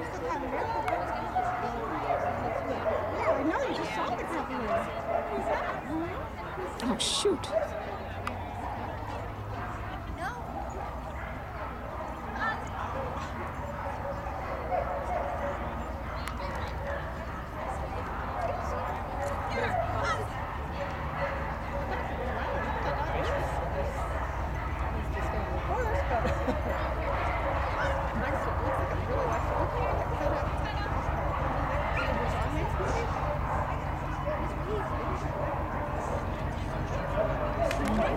I know. You just saw the? Oh, shoot.